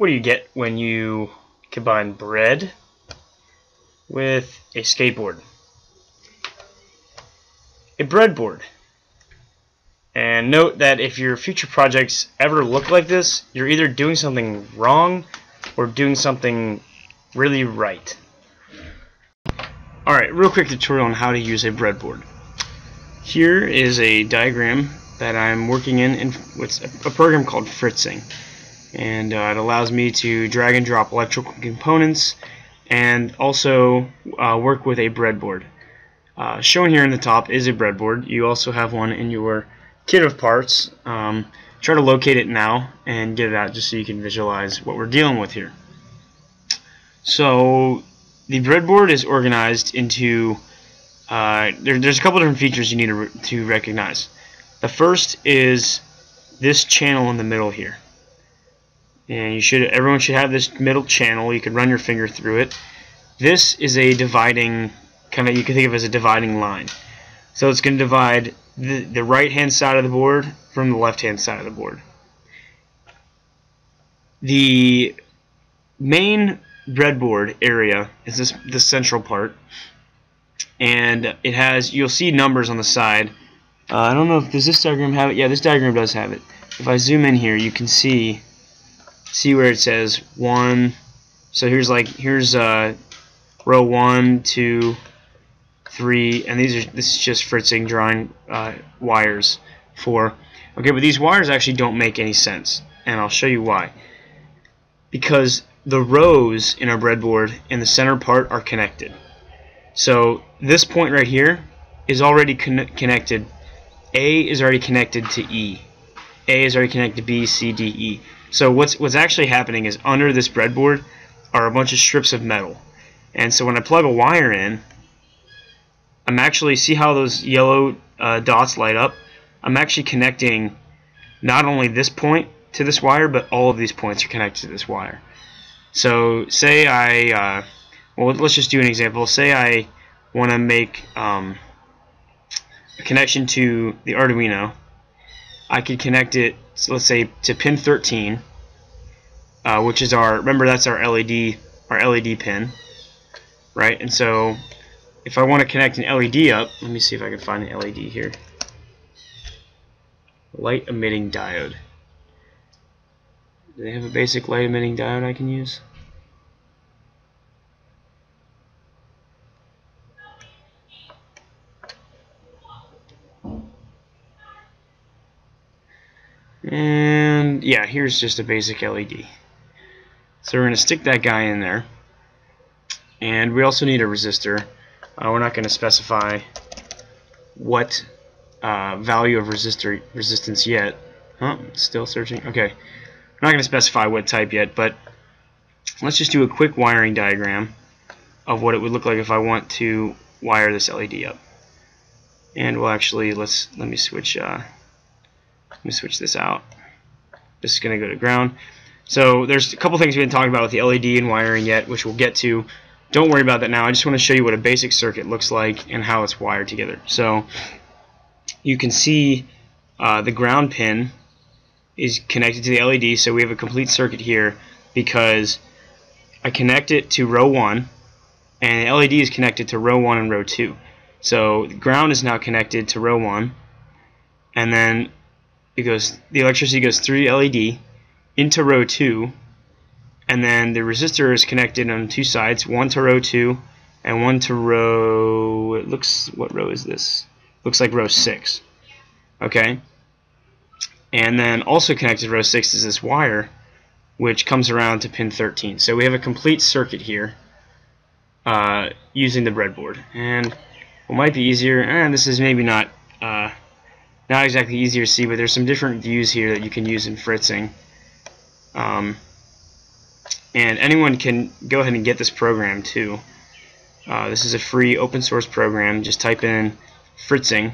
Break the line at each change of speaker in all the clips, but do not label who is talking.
what do you get when you combine bread with a skateboard? A breadboard. And note that if your future projects ever look like this, you're either doing something wrong or doing something really right. Alright, real quick tutorial on how to use a breadboard. Here is a diagram that I'm working in, in with a program called Fritzing. And uh, it allows me to drag and drop electrical components and also uh, work with a breadboard. Uh, shown here in the top is a breadboard. You also have one in your kit of parts. Um, try to locate it now and get it out just so you can visualize what we're dealing with here. So the breadboard is organized into uh, there, there's a couple different features you need to, to recognize. The first is this channel in the middle here. And you should everyone should have this middle channel. You can run your finger through it. This is a dividing kind of you can think of as a dividing line. So it's going to divide the, the right hand side of the board from the left hand side of the board. The main breadboard area is this the central part and it has you'll see numbers on the side uh, I don't know if does this diagram have it yeah this diagram does have it if I zoom in here you can see see where it says one so here's like here's uh, row one two three and these are this is just fritzing drawing uh, wires for okay but these wires actually don't make any sense and I'll show you why because the rows in our breadboard in the center part are connected. So this point right here is already con connected. A is already connected to E. A is already connected to B, C, D, E. So what's what's actually happening is under this breadboard are a bunch of strips of metal. And so when I plug a wire in, I'm actually see how those yellow uh, dots light up. I'm actually connecting not only this point to this wire, but all of these points are connected to this wire. So say I, uh, well let's just do an example. Say I want to make um, a connection to the Arduino. I could connect it, so let's say, to pin 13, uh, which is our, remember that's our LED, our LED pin, right? And so if I want to connect an LED up, let me see if I can find the LED here. Light emitting diode. Do they have a basic light emitting diode I can use? And yeah, here's just a basic LED. So we're going to stick that guy in there. And we also need a resistor. Uh, we're not going to specify what uh, value of resistor resistance yet. Huh, still searching. Okay. I'm not going to specify what type yet, but let's just do a quick wiring diagram of what it would look like if I want to wire this LED up. And we'll actually let's let me switch uh, let me switch this out. This is going to go to ground. So there's a couple things we've been talking about with the LED and wiring yet, which we'll get to. Don't worry about that now. I just want to show you what a basic circuit looks like and how it's wired together. So you can see uh, the ground pin is connected to the LED, so we have a complete circuit here because I connect it to row 1 and the LED is connected to row 1 and row 2. So the ground is now connected to row 1 and then it goes the electricity goes through LED into row 2 and then the resistor is connected on two sides one to row 2 and one to row it looks what row is this? Looks like row 6 okay? And then also connected to row 6 is this wire which comes around to pin 13 so we have a complete circuit here uh, using the breadboard. And what might be easier and this is maybe not uh, not exactly easy to see, but there's some different views here that you can use in fritzing. Um, and anyone can go ahead and get this program too. Uh, this is a free open source program. Just type in fritzing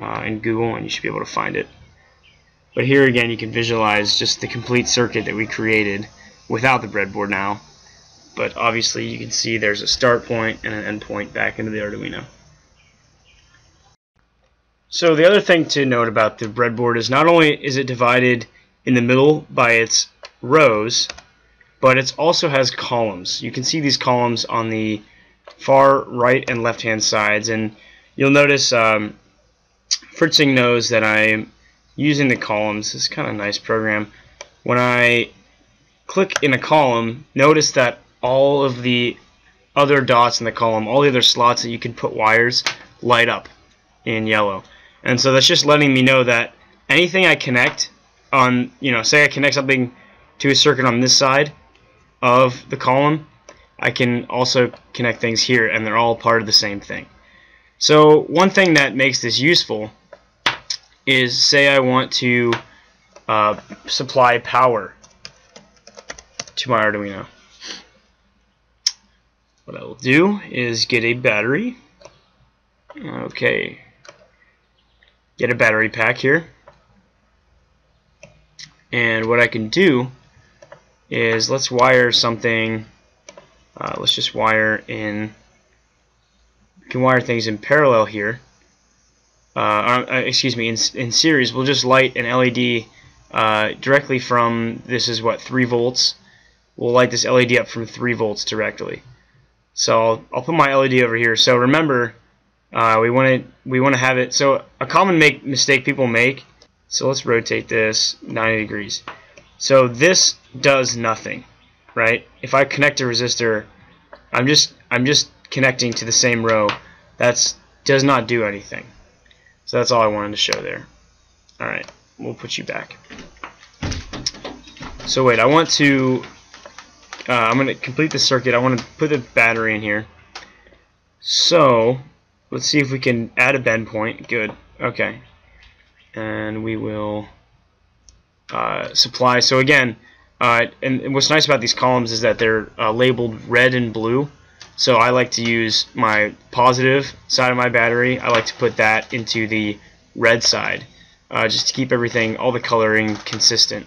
uh, in Google and you should be able to find it. But here again you can visualize just the complete circuit that we created without the breadboard now. But obviously you can see there's a start point and an end point back into the Arduino. So the other thing to note about the breadboard is not only is it divided in the middle by its rows, but it also has columns. You can see these columns on the far right and left hand sides, and you'll notice um, Fritzing knows that I'm using the columns. It's kind of a nice program. When I click in a column, notice that all of the other dots in the column, all the other slots that you can put wires, light up in yellow. And so that's just letting me know that anything I connect on, you know, say I connect something to a circuit on this side of the column, I can also connect things here and they're all part of the same thing. So one thing that makes this useful is say I want to uh, supply power to my Arduino. What I will do is get a battery. Okay. Get a battery pack here. And what I can do is let's wire something. Uh, let's just wire in. You can wire things in parallel here. Uh, uh, excuse me, in, in series. We'll just light an LED uh, directly from. This is what 3 volts. We'll light this LED up from 3 volts directly. So I'll, I'll put my LED over here. So remember, uh, we want to we want to have it. So a common make mistake people make. So let's rotate this 90 degrees. So this does nothing, right? If I connect a resistor, I'm just I'm just connecting to the same row. That's does not do anything. So that's all I wanted to show there. All right, we'll put you back. So wait, I want to uh, I'm going to complete the circuit. I want to put the battery in here. So, let's see if we can add a bend point. Good. Okay. And we will uh, supply. So again, uh, and what's nice about these columns is that they're uh, labeled red and blue. So I like to use my positive side of my battery. I like to put that into the red side, uh, just to keep everything, all the coloring consistent.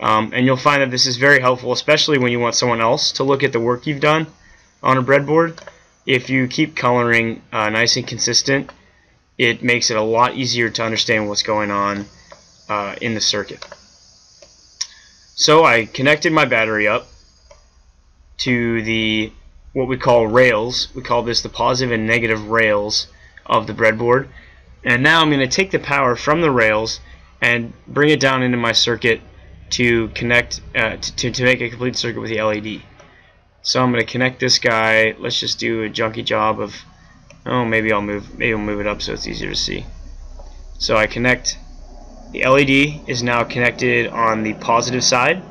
Um, and you'll find that this is very helpful, especially when you want someone else to look at the work you've done on a breadboard. If you keep coloring uh, nice and consistent, it makes it a lot easier to understand what's going on uh, in the circuit. So I connected my battery up to the what we call rails. We call this the positive and negative rails of the breadboard. And now I'm going to take the power from the rails and bring it down into my circuit to connect uh, to, to make a complete circuit with the LED. So I'm going to connect this guy. Let's just do a junky job of oh maybe I'll move maybe I'll move it up so it's easier to see. So I connect the LED is now connected on the positive side.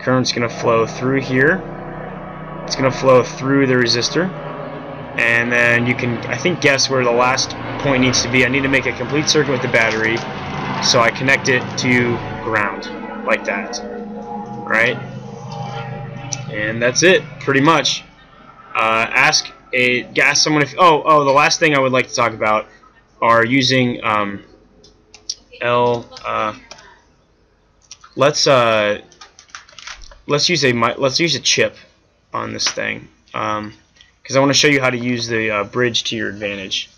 Current's going to flow through here. It's going to flow through the resistor. And then you can, I think, guess where the last point needs to be. I need to make a complete circuit with the battery. So I connect it to ground like that. Right? And that's it, pretty much. Uh, ask a ask someone if oh oh the last thing I would like to talk about are using um, L. Uh, let's uh, let's use a let's use a chip on this thing because um, I want to show you how to use the uh, bridge to your advantage.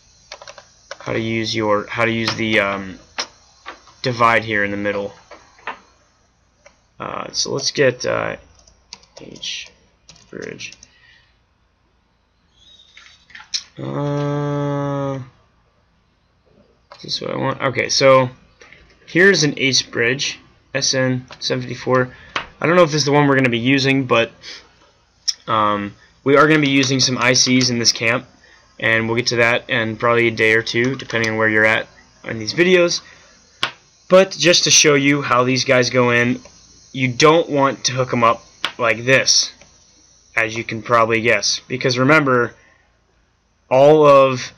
How to use your how to use the um, divide here in the middle. Uh, so let's get bridge. Uh, is this what I want? Okay, so here's an H bridge, SN754. I don't know if this is the one we're going to be using, but um, we are going to be using some ICs in this camp, and we'll get to that in probably a day or two, depending on where you're at in these videos. But just to show you how these guys go in, you don't want to hook them up like this, as you can probably guess. Because remember, all of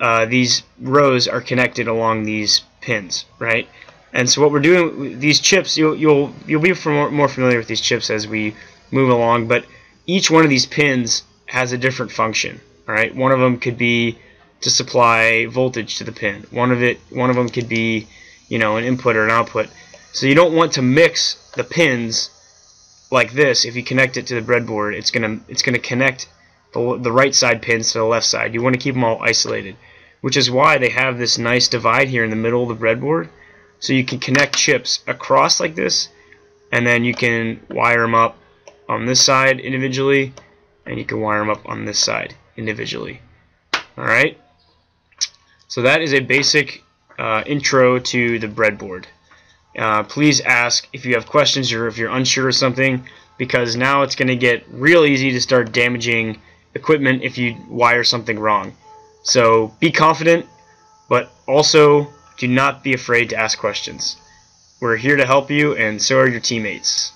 uh, these rows are connected along these pins, right? And so what we're doing, these chips, you'll you'll you'll be more familiar with these chips as we move along. But each one of these pins has a different function. All right, one of them could be to supply voltage to the pin. One of it, one of them could be, you know, an input or an output. So you don't want to mix the pins like this. If you connect it to the breadboard, it's gonna it's gonna connect the, the right side pins to the left side. You want to keep them all isolated, which is why they have this nice divide here in the middle of the breadboard, so you can connect chips across like this, and then you can wire them up on this side individually and you can wire them up on this side individually alright so that is a basic uh, intro to the breadboard uh, please ask if you have questions or if you're unsure of something because now it's going to get real easy to start damaging equipment if you wire something wrong. So be confident but also do not be afraid to ask questions. We're here to help you and so are your teammates